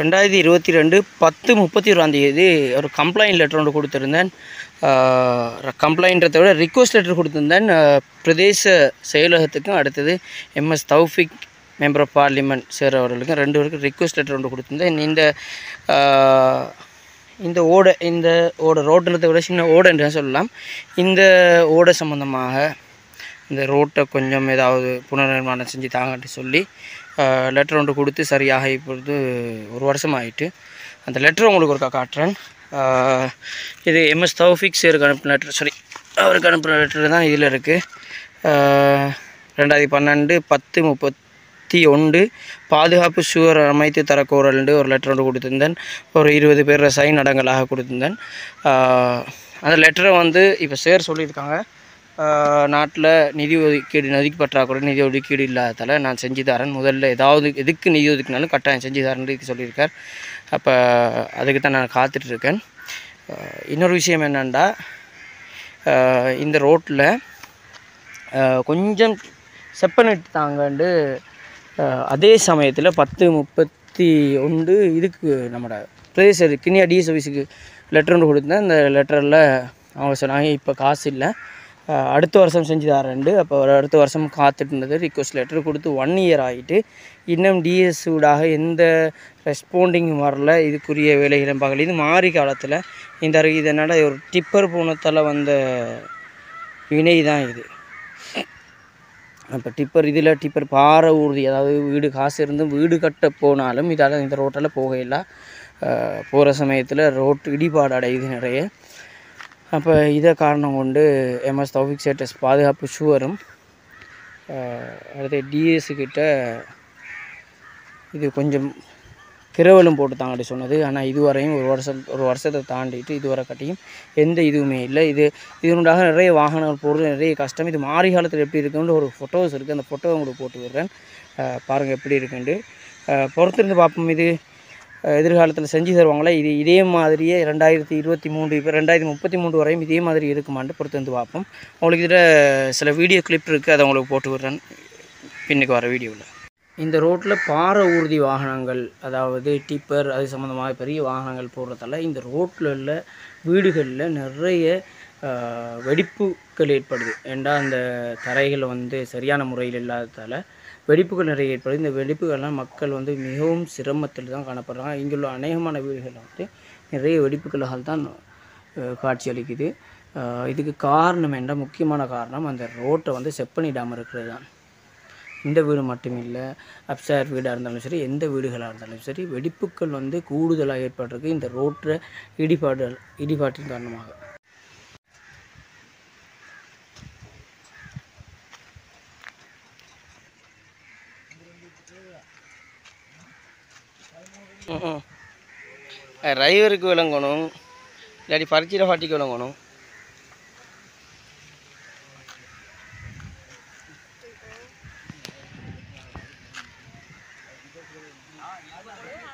ரெண்டாயிரத்தி இருபத்தி ரெண்டு பத்து முப்பத்தி ஒராந்தேதி ஒரு கம்ப்ளைண்ட் லெட்டர் ஒன்று கொடுத்துருந்தேன். கம்ப்ளைண்ட்டை விட ரிக்வஸ்ட் லெட்டர் கொடுத்துருந்தேன். பிரதேச செயலகத்துக்கும் அடுத்தது MS Taufiq member of parliament sir அவர்களுக்கும் ரெண்டு பேருக்கும் ரிக்வஸ்ட் லெட்டர் ஒன்று கொடுத்துருந்தேன். இந்த இந்த ஓடை இந்த ஓடை ரோட்டுன்றதை விட சின்ன ஓடைன்னு சொல்லலாம். இந்த ஓடை சம்மந்தமாக இந்த ரோட்டை கொஞ்சம் ஏதாவது புனர்நிர்மாணம் செஞ்சு தாங்கட்டு சொல்லி லெட்டர் ஒன்று கொடுத்து சரியாக இப்பொழுது ஒரு வருஷம் ஆயிட்டு அந்த லெட்டர் உங்களுக்கு ஒருக்கா காட்டுறேன். இது எம்எஸ் தௌஃபிக் சேருக்கு அனுப்பின லெட்டர் சாரி அவருக்கு அனுப்பின லெட்டர் தான் இதில் இருக்குது ரெண்டாயிரத்தி பன்னெண்டு பத்து முப்பத்தி ஒன்று பாதுகாப்பு சுவர் அமைத்து தரக்கோரல்னு ஒரு லெட்டர் ஒன்று கொடுத்துருந்தேன். ஒரு இருபது பேர் சைன் அடங்கலாக கொடுத்துருந்தேன். அந்த லெட்டரை வந்து இப்போ சேர் சொல்லியிருக்காங்க. நாட்டில் நிதி ஒதுக்கீடு நிதி பற்றாக்குறை நிதி ஒதுக்கீடு இல்லாததால் நான் செஞ்சு தரேன் முதல்ல ஏதாவது எதுக்கு நிதி ஒதுக்கினாலும் கட்டாயம் செஞ்சு தரேன்னு சொல்லியிருக்கார். அப்போ அதுக்கு தான் நான் காத்துட்ருக்கேன். இன்னொரு விஷயம் என்னென்னா இந்த ரோட்டில் கொஞ்சம் செப்பனிட்டு தாங்கண்டு அதே சமயத்தில் பத்து முப்பத்தி ஒன்று இதுக்கு நம்மளோட பிரதேச கினியா டிஎஸ் ஆஃபீஸுக்கு லெட்டர் ஒன்று கொடுத்தேன். அந்த லெட்டரில் அவங்க சொன்னாங்க இப்போ காசு இல்லை. அடுத்த வருஷம் செஞ்சு தரேன்ட்டு அப்போ அடுத்த வருஷம் காத்துட்டு இருந்தது ரிக்வஸ்ட் லெட்டர் கொடுத்து ஒன் இயர் ஆகிட்டு இன்னும் டிஎஸ் ஊடாக எந்த ரெஸ்பாண்டிங் வரல. இதுக்குரிய வேலைகளும் பார்க்கல. இது மாறி காலத்தில் இந்த இதனால் இது ஒரு டிப்பர் போனத்தால் வந்த வினை தான் இது. இப்போ டிப்பர் இதில் டிப்பர் பாறை ஊர்தி அதாவது வீடு காசு இருந்து வீடு கட்ட போனாலும் இதால் இந்த ரோட்டில் போகையில் போகிற சமயத்தில் ரோட்டு இடிபாடு அடையுது நிறைய. அப்போ இதை காரணம் கொண்டு எம்எஸ் தௌஃபிக் சேட்டஸ் பாதுகாப்பு ஷுவரும் அடுத்து டிஎஸ்கிட்ட இது கொஞ்சம் கிரவலும் போட்டு தாங்கடி சொன்னது. ஆனால் இதுவரையும் ஒரு வருஷம் ஒரு வருஷத்தை தாண்டிட்டு இதுவரை கட்டியும் எந்த இதுவுமே இல்லை. இது இதனுடாக நிறைய வாகனங்கள் போடுறது நிறைய கஷ்டம். இது மாறி காலத்தில் எப்படி இருக்குன்னு ஒரு ஃபோட்டோஸ் இருக்குது அந்த ஃபோட்டோ உங்களுக்கு போட்டு விடுறேன். பாருங்கள் எப்படி இருக்குன்ட்டு. பொறுத்திருந்து பார்ப்போம். இது எதிர்காலத்தில் செஞ்சு தருவாங்களா? இது இதே மாதிரியே ரெண்டாயிரத்தி இருபத்தி மூணு இப்போ ரெண்டாயிரத்தி முப்பத்தி மூன்று வரையும் இதே மாதிரி இருக்குமான்ட்டு வந்து பார்ப்போம். உங்களுக்கு இதில் சில வீடியோ கிளிப் இருக்குது அதை உங்களுக்கு போட்டு விடுறேன். பின்னுக்கு வர வீடியோவில். இந்த ரோட்டில் பாறை ஊர்தி வாகனங்கள் அதாவது டிப்பர் அது சம்மந்தமாக பெரிய வாகனங்கள் போடுறதால இந்த ரோட்டில் உள்ள வீடுகளில் நிறைய வெடிப்புகள் ஏற்படுது. ஏண்டா அந்த தரைகள் வந்து சரியான முறையில் இல்லாததால் வெடிப்புகள் நிறைய ஏற்படுது. இந்த வெடிப்புகள்லாம் மக்கள் வந்து மிகவும் சிரமத்தில் தான் காணப்படுறாங்க. இங்குள்ள அநேகமான வீடுகளில் வந்து நிறைய வெடிப்புகளால் தான் காட்சியளிக்குது. இதுக்கு காரணம் என்ற முக்கியமான காரணம் அந்த ரோட்டை வந்து செப்பனிடாமல் இருக்கிறது தான். இந்த வீடு மட்டும் இல்லை அப்சார் வீடாக இருந்தாலும் சரி எந்த வீடுகளாக இருந்தாலும் சரி வெடிப்புகள் வந்து கூடுதலாக ஏற்பட்டிருக்கு. இந்த ரோட்டில் இடிபாடு இடிபாட்டின் காரணமாக. டிரைவருக்கு விளங்கணும் இல்லாட்டி பரிச்சையில் பாட்டிக்கு விளங்கணும் Yeah.